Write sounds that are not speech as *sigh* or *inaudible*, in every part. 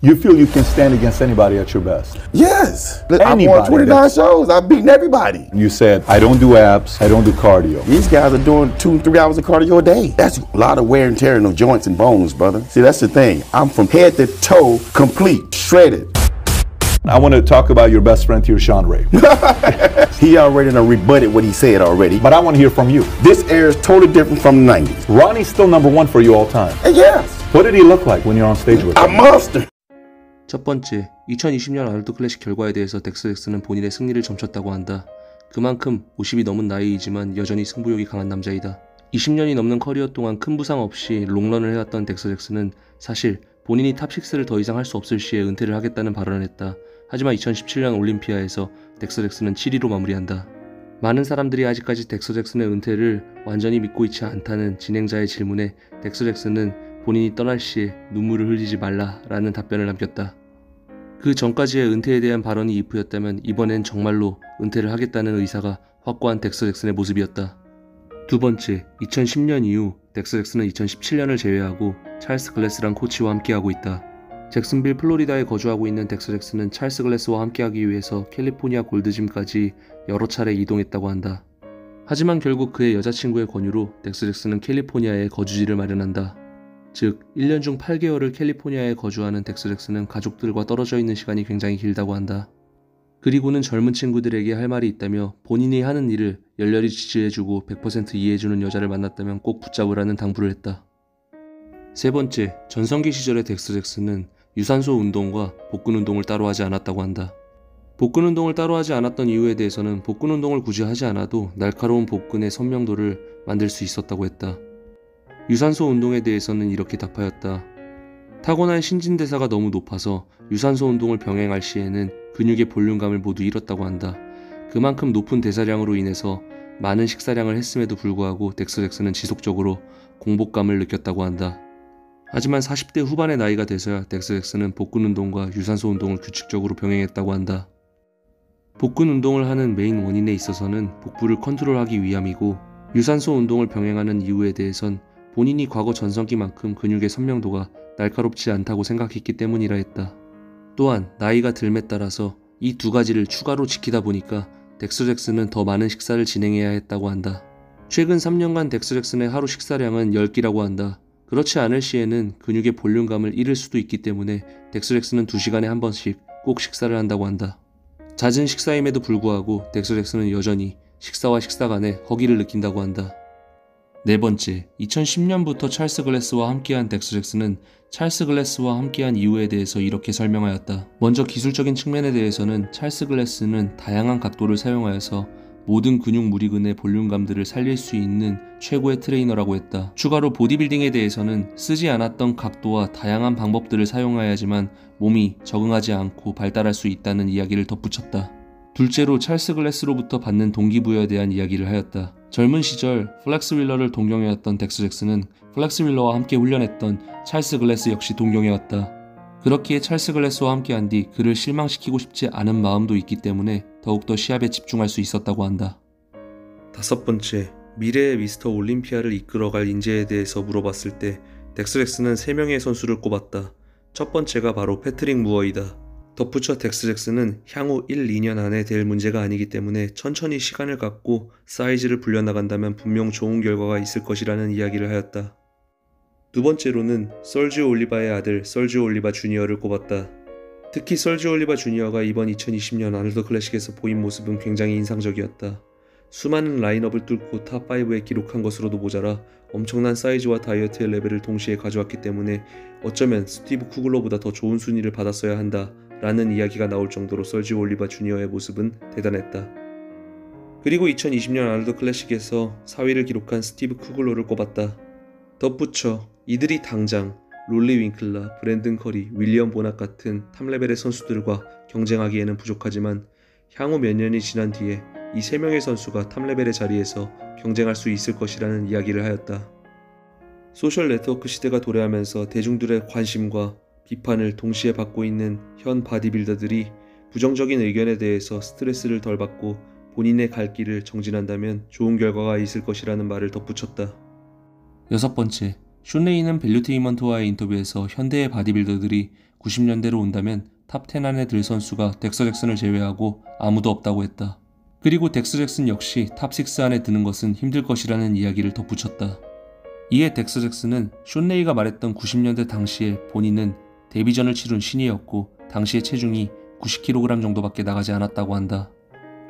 You feel you can stand against anybody at your best. Yes. Anybody won 29 that- shows. I've beaten everybody. You said, I don't do abs, I don't do cardio. These guys are doing two, three hours of cardio a day. That's a lot of wear and tear in the joints and bones, brother. See, that's the thing. I'm from head to toe, complete, shredded. I want to talk about your best friend here, Sean Ray. *laughs* He already done rebutted what he said already. But I want to hear from you. This era is totally different from the 90s. Ronnie's still number one for you all time. And yes, What did he look like when you're on stage with him? a monster. 첫 번째, 2020년 아놀드 클래식 결과에 대해서 덱스 잭슨은 본인의 승리를 점쳤다고 한다. 그만큼 50이 넘은 나이이지만 여전히 승부욕이 강한 남자이다. 20년이 넘는 커리어 동안 큰 부상 없이 롱런을 해왔던 덱스 잭슨은 사실 본인이 top6를 더 이상 할 수 없을 시에 은퇴를 하겠다는 발언을 했다. 하지만 2017년 올림피아에서 덱스 잭슨은 7위로 마무리한다. 많은 사람들이 아직까지 덱스 잭슨의 은퇴를 완전히 믿고 있지 않다는 진행자의 질문에 덱스 잭슨은 본인이 떠날 시에 눈물을 흘리지 말라라는 답변을 남겼다. 그 전까지의 은퇴에 대한 발언이 if였다면 이번엔 정말로 은퇴를 하겠다는 의사가 확고한 덱스 잭슨의 모습이었다. 두 번째, 2010년 이후 덱스 잭슨은 2017년을 제외하고 찰스 글래스란 코치와 함께하고 있다. 잭슨빌 플로리다에 거주하고 있는 덱스 잭슨은 찰스 글래스와 함께하기 위해서 캘리포니아 골드짐까지 여러 차례 이동했다고 한다. 하지만 결국 그의 여자친구의 권유로 덱스 잭슨은 캘리포니아에 거주지를 마련한다. 즉 1년 중 8개월을 캘리포니아에 거주하는 덱스 잭슨은 가족들과 떨어져 있는 시간이 굉장히 길다고 한다. 그리고는 젊은 친구들에게 할 말이 있다며 본인이 하는 일을 열렬히 지지해주고 100% 이해해주는 여자를 만났다면 꼭 붙잡으라는 당부를 했다. 세 번째, 전성기 시절의 덱스 잭슨은 유산소 운동과 복근 운동을 따로 하지 않았다고 한다. 복근 운동을 따로 하지 않았던 이유에 대해서는 복근 운동을 굳이 하지 않아도 날카로운 복근의 선명도를 만들 수 있었다고 했다. 유산소 운동에 대해서는 이렇게 답하였다. 타고난 신진대사가 너무 높아서 유산소 운동을 병행할 시에는 근육의 볼륨감을 모두 잃었다고 한다. 그만큼 높은 대사량으로 인해서 많은 식사량을 했음에도 불구하고 덱스 잭슨은 지속적으로 공복감을 느꼈다고 한다. 하지만 40대 후반의 나이가 돼서야 덱스 잭슨은 복근 운동과 유산소 운동을 규칙적으로 병행했다고 한다. 복근 운동을 하는 메인 원인에 있어서는 복부를 컨트롤하기 위함이고 유산소 운동을 병행하는 이유에 대해선 본인이 과거 전성기만큼 근육의 선명도가 날카롭지 않다고 생각했기 때문이라 했다. 또한 나이가 듦에 따라서 이 두 가지를 추가로 지키다 보니까 덱스 잭슨은 더 많은 식사를 진행해야 했다고 한다. 최근 3년간 덱스 잭슨의 하루 식사량은 10끼라고 한다. 그렇지 않을 시에는 근육의 볼륨감을 잃을 수도 있기 때문에 덱스 잭슨은 2시간에 한 번씩 꼭 식사를 한다고 한다. 잦은 식사임에도 불구하고 덱스 잭슨은 여전히 식사와 식사 간에 허기를 느낀다고 한다. 네 번째, 2010년부터 찰스 글래스와 함께한 덱스 잭슨은 찰스 글래스와 함께한 이유에 대해서 이렇게 설명하였다. 먼저 기술적인 측면에 대해서는 찰스 글래스는 다양한 각도를 사용하여서 모든 근육 무리군의 볼륨감들을 살릴 수 있는 최고의 트레이너라고 했다. 추가로 보디빌딩에 대해서는 쓰지 않았던 각도와 다양한 방법들을 사용해야지만 몸이 적응하지 않고 발달할 수 있다는 이야기를 덧붙였다. 둘째로 찰스 글래스로부터 받는 동기부여에 대한 이야기를 하였다. 젊은 시절 플렉스 윌러를 동경해왔던 덱스 잭슨은 플렉스 윌러와 함께 훈련했던 찰스 글래스 역시 동경해왔다. 그렇기에 찰스 글래스와 함께한 뒤 그를 실망시키고 싶지 않은 마음도 있기 때문에 더욱더 시합에 집중할 수 있었다고 한다. 다섯 번째, 미래의 미스터 올림피아를 이끌어갈 인재에 대해서 물어봤을 때 덱스 잭슨은 3명의 선수를 꼽았다. 첫 번째가 바로 패트릭 무어이다. 덧붙여 덱스 잭슨은 향후 1, 2년 안에 될 문제가 아니기 때문에 천천히 시간을 갖고 사이즈를 불려나간다면 분명 좋은 결과가 있을 것이라는 이야기를 하였다. 두 번째로는 설지오 올리바의 아들 설지오 올리바 주니어를 꼽았다. 특히 설지오 올리바 주니어가 이번 2020년 아놀드 클래식에서 보인 모습은 굉장히 인상적이었다. 수많은 라인업을 뚫고 top5에 기록한 것으로도 모자라 엄청난 사이즈와 다이어트의 레벨을 동시에 가져왔기 때문에 어쩌면 스티브 쿠글러보다 더 좋은 순위를 받았어야 한다 라는 이야기가 나올 정도로 설지오 올리바 주니어의 모습은 대단했다. 그리고 2020년 아놀드 클래식에서 4위를 기록한 스티브 쿠글러를 꼽았다. 덧붙여 이들이 당장 롤리 윙클라, 브랜든 커리, 윌리엄 보낙 같은 top level의 선수들과 경쟁하기에는 부족하지만 향후 몇 년이 지난 뒤에 이 세 명의 선수가 top level의 자리에서 경쟁할 수 있을 것이라는 이야기를 하였다. 소셜 네트워크 시대가 도래하면서 대중들의 관심과 비판을 동시에 받고 있는 현 바디빌더들이 부정적인 의견에 대해서 스트레스를 덜 받고 본인의 갈 길을 정진한다면 좋은 결과가 있을 것이라는 말을 덧붙였다. 여섯 번째, 숀 레이는 밸류테이먼트와의 인터뷰에서 현대의 바디빌더들이 90년대로 온다면 top10 안에 들 선수가 덱스 잭슨을 제외하고 아무도 없다고 했다. 그리고 덱스 잭슨 역시 top6 안에 드는 것은 힘들 것이라는 이야기를 덧붙였다. 이에 덱스 잭슨은 숀 레이가 말했던 90년대 당시에 본인은 데뷔전을 치룬 신인이었고 당시의 체중이 90kg 정도밖에 나가지 않았다고 한다.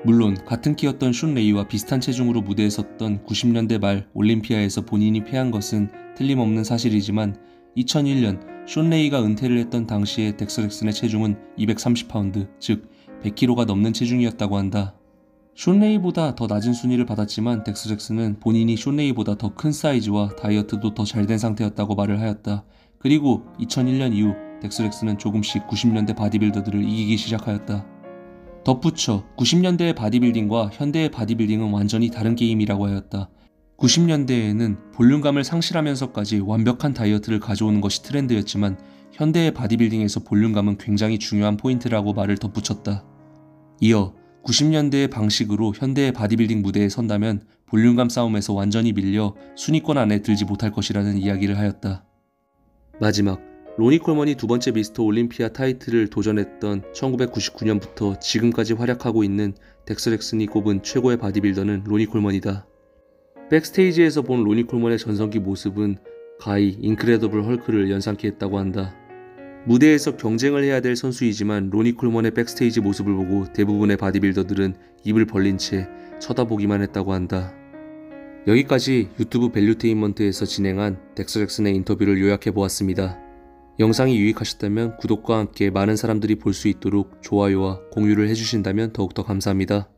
물론 같은 키였던 숀 레이와 비슷한 체중으로 무대에 섰던 90년대 말 올림피아에서 본인이 패한 것은 틀림없는 사실이지만 2001년 숀 레이가 은퇴를 했던 당시의 덱스 잭슨의 체중은 230파운드, 즉 100kg가 넘는 체중이었다고 한다. 숀 레이보다 더 낮은 순위를 받았지만 덱스 잭슨은 본인이 숀 레이보다 더 큰 사이즈와 다이어트도 더 잘 된 상태였다고 말을 하였다. 그리고 2001년 이후 덱스 잭슨은 조금씩 90년대 바디빌더들을 이기기 시작하였다. 덧붙여 90년대의 바디빌딩과 현대의 바디빌딩은 완전히 다른 게임이라고 하였다. 90년대에는 볼륨감을 상실하면서까지 완벽한 다이어트를 가져오는 것이 트렌드였지만 현대의 바디빌딩에서 볼륨감은 굉장히 중요한 포인트라고 말을 덧붙였다. 이어 90년대의 방식으로 현대의 바디빌딩 무대에 선다면 볼륨감 싸움에서 완전히 밀려 순위권 안에 들지 못할 것이라는 이야기를 하였다. 마지막 로니 콜먼이 두 번째 미스터 올림피아 타이틀을 도전했던 1999년부터 지금까지 활약하고 있는 덱스터 잭슨이 꼽은 최고의 바디빌더는 로니 콜먼이다. backstage에서 본 로니 콜먼의 전성기 모습은 가히 Incredible Hulk를 연상케 했다고 한다. 무대에서 경쟁을 해야 될 선수이지만 로니 콜먼의 backstage 모습을 보고 대부분의 바디빌더들은 입을 벌린 채 쳐다보기만 했다고 한다. 여기까지 유튜브 Valuetainment에서 진행한 덱스터 잭슨의 인터뷰를 요약해 보았습니다. 영상이 유익하셨다면 구독과 함께 많은 사람들이 볼 수 있도록 좋아요와 공유를 해주신다면 더욱더 감사합니다.